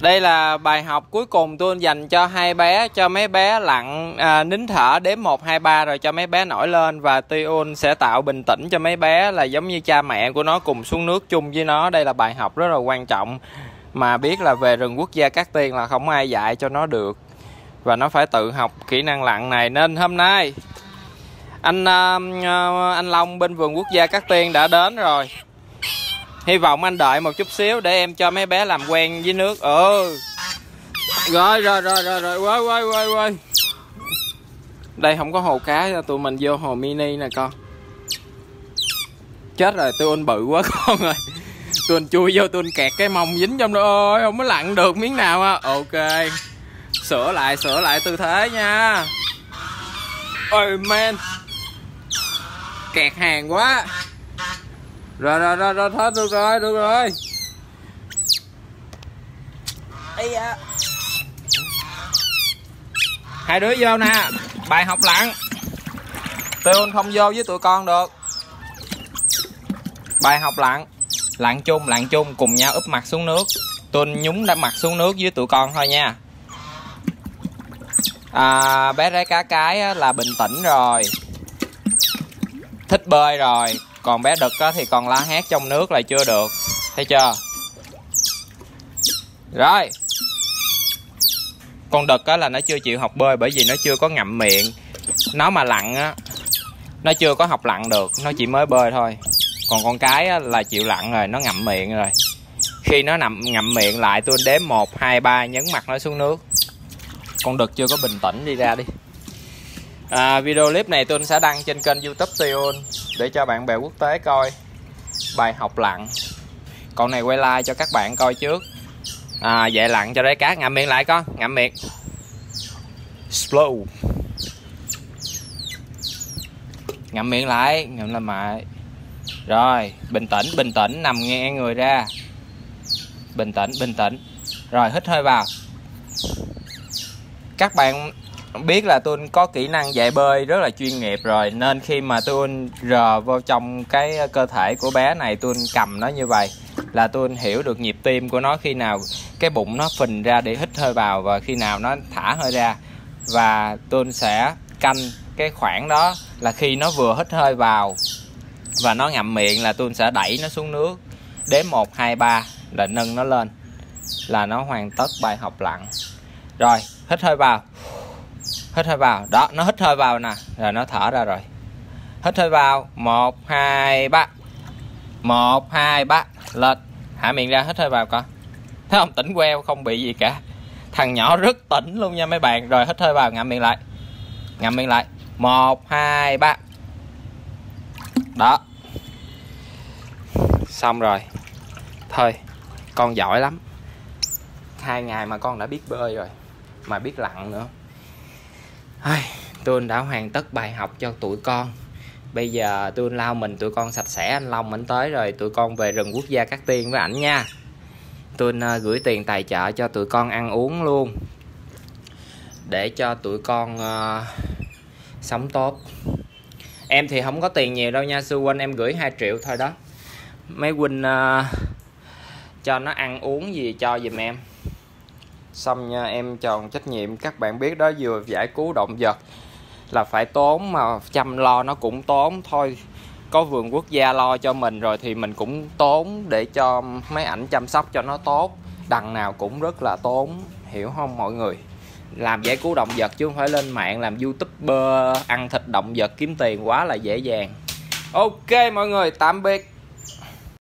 đây là bài học cuối cùng tôi dành cho hai bé cho mấy bé lặng à, nín thở đếm một hai ba rồi cho mấy bé nổi lên. Và Tuyun sẽ tạo bình tĩnh cho mấy bé là giống như cha mẹ của nó cùng xuống nước chung với nó. Đây là bài học rất là quan trọng mà biết là về rừng quốc gia Cát Tiên là không ai dạy cho nó được. Và nó phải tự học kỹ năng lặn này. Nên hôm nay anh uh, anh Long bên vườn quốc gia Cát Tiên đã đến rồi hy vọng anh đợi một chút xíu để em cho mấy bé làm quen với nước. Ừ. Rồi rồi rồi rồi rồi. Quay quay quay quay. Đây, không có hồ cá tụi mình vô hồ mini nè, con. Chết rồi tôi bự quá, con ơi. Tôi chui vô tôi kẹt cái mông dính trong đó. Ôi, không có lặn được miếng nào á. Ok. Sửa lại sửa lại tư thế nha. Ôi man kẹt hàng quá rồi rồi rồi rồi thôi được rồi được rồi. Ây da. hai đứa vô nè bài học lặn tôi không vô với tụi con được. Bài học lặn lặn chung lặn chung cùng nhau úp mặt xuống nước. Tôi nhúng đã mặt xuống nước với tụi con thôi nha. À, bé rái cá cái là bình tĩnh rồi. Thích bơi rồi còn bé đực á, thì còn la hét trong nước là chưa được. Thấy chưa? Rồi. Con đực á, là nó chưa chịu học bơi bởi vì nó chưa có ngậm miệng. Nó mà lặn á nó chưa có học lặn được nó chỉ mới bơi thôi. Còn con cái á, là chịu lặn rồi nó ngậm miệng rồi. Khi nó nằm ngậm miệng lại tôi đếm một hai ba nhấn mặt nó xuống nước. Con đực chưa có bình tĩnh đi ra đi à, video clip này tôi sẽ đăng trên kênh youtube Tion để cho bạn bè quốc tế coi bài học lặn con này quay like cho các bạn coi trước. À, dạy lặn cho đấy cá ngậm miệng lại con. Ngậm miệng. Slow. Ngậm miệng lại. Ngậm lên mại rồi bình tĩnh bình tĩnh. Nằm nghe người ra. Bình tĩnh bình tĩnh. Rồi hít hơi vào. Các bạn biết là tôi có kỹ năng dạy bơi rất là chuyên nghiệp rồi, nên khi mà tôi rờ vô trong cái ờ, cơ thể của bé này, tôi cầm nó như vậy là tôi hiểu được nhịp tim của nó khi nào cái bụng nó phình ra để hít hơi vào và khi nào nó thả hơi ra. Và tôi sẽ canh cái khoảng đó là khi nó vừa hít hơi vào và nó ngậm miệng là tôi sẽ đẩy nó xuống nước đến một, hai, ba là nâng nó lên, là nó hoàn tất bài học lặn. Rồi, hít hơi vào hít hơi vào. Đó, nó hít hơi vào nè. Rồi, nó thở ra rồi. Hít hơi vào. Một, hai, ba. Một, hai, ba. Lên hạ miệng ra, hít hơi vào coi. Thấy không? Tỉnh queo, không bị gì cả. Thằng nhỏ rất tỉnh luôn nha mấy bạn. Rồi, hít hơi vào, ngậm miệng lại. Ngậm miệng lại. Một, hai, ba. Đó. Xong rồi. Thôi, con giỏi lắm. Hai ngày mà con đã biết bơi rồi, mà biết lặn nữa. Ai, tôi đã hoàn tất bài học cho tụi con. Bây giờ tôi lao mình tụi con sạch sẽ anh long anh tới rồi tụi con về rừng quốc gia cát tiên với ảnh nha. Tôi uh, gửi tiền tài trợ cho tụi con ăn uống luôn. Để cho tụi con uh, sống tốt. Em thì không có tiền nhiều đâu nha sư huynh em gửi 2 triệu thôi đó. Mấy huynh uh, cho nó ăn uống gì cho giùm em xong nha, em tròn trách nhiệm. Các bạn biết đó, vừa giải cứu động vật là phải tốn mà chăm lo, nó cũng tốn. Thôi, có vườn quốc gia lo cho mình rồi thì mình cũng tốn để cho mấy ảnh chăm sóc cho nó tốt. Đằng nào cũng rất là tốn, hiểu không mọi người? Làm giải cứu động vật chứ không phải lên mạng, làm youtuber, ăn thịt động vật kiếm tiền quá là dễ dàng. Ok mọi người, tạm biệt.